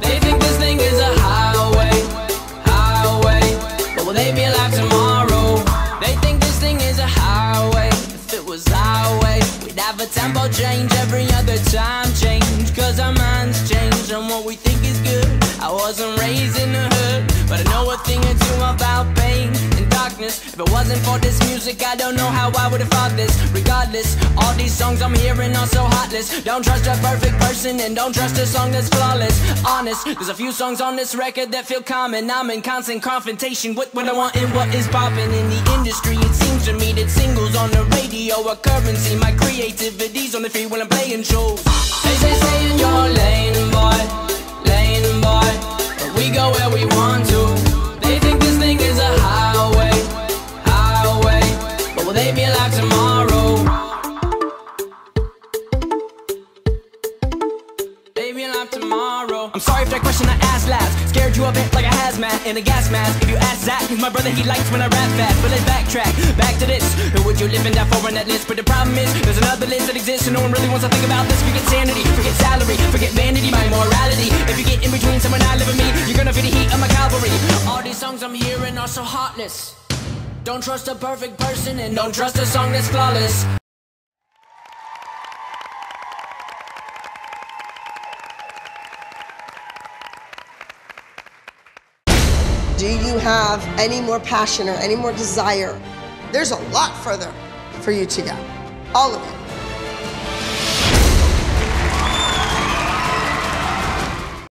They think this thing is a highway, highway. But will they be alive tomorrow? They think this thing is a highway. If it was We'd have a tempo change every other time change. Cause our minds change on what we think is good. I wasn't raised in the hood But I know a thing or two if it wasn't for this music, I don't know how I would have thought this. Regardless, all these songs I'm hearing are so heartless. Don't trust a perfect person and don't trust a song that's flawless. Honest, there's a few songs on this record that feel common. I'm in constant confrontation with what I want and what is popping in the industry. It seems to me that singles on the radio are currency. My creativity's on the free when I'm playing shows. They Alive tomorrow. I'm sorry if that question I asked last scared you a bit like a hazmat in a gas mask. If you ask Zack, he's my brother, he likes when I rap fast. But let's backtrack, back to this. Who would you live in that for on that list? But the problem is, there's another list that exists, and no one really wants to think about this. Forget sanity, forget salary, forget vanity, my morality. If you get in between someone I live and me, you're gonna feel the heat of my cavalry. All these songs I'm hearing are so heartless. Don't trust a perfect person, and don't trust a song that's flawless. Do you have any more passion or any more desire? There's a lot further for you to go. All of it.